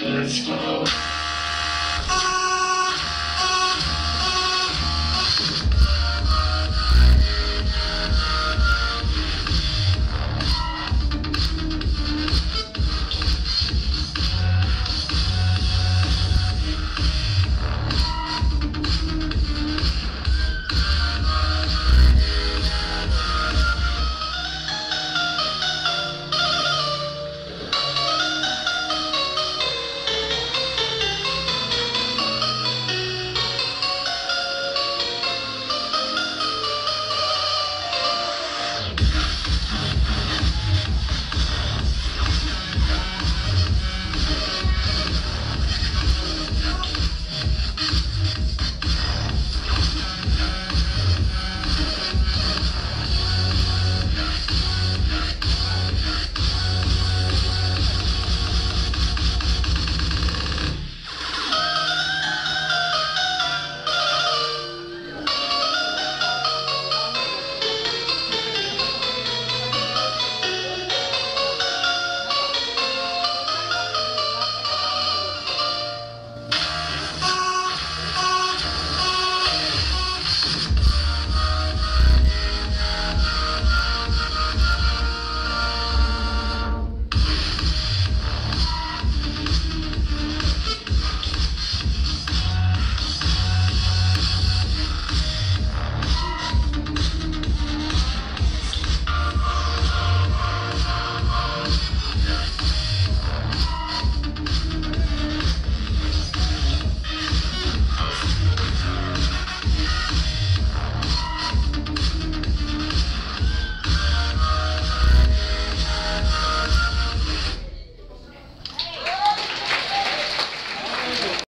Let's go.